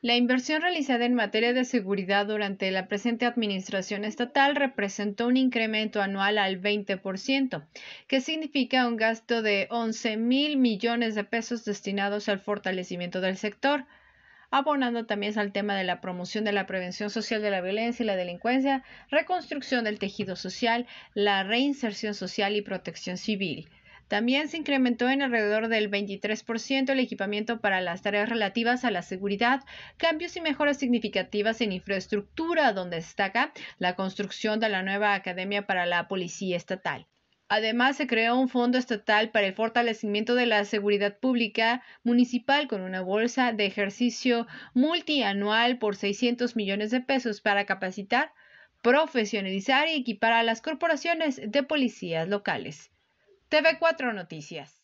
La inversión realizada en materia de seguridad durante la presente administración estatal representó un incremento anual al 20%, que significa un gasto de 11 mil millones de pesos destinados al fortalecimiento del sector, abonando también al tema de la promoción de la prevención social de la violencia y la delincuencia, reconstrucción del tejido social, la reinserción social y protección civil. También se incrementó en alrededor del 23% el equipamiento para las tareas relativas a la seguridad, cambios y mejoras significativas en infraestructura, donde destaca la construcción de la nueva Academia para la Policía Estatal. Además, se creó un fondo estatal para el fortalecimiento de la seguridad pública municipal con una bolsa de ejercicio multianual por 600 millones de pesos para capacitar, profesionalizar y equipar a las corporaciones de policías locales. TV4 Noticias.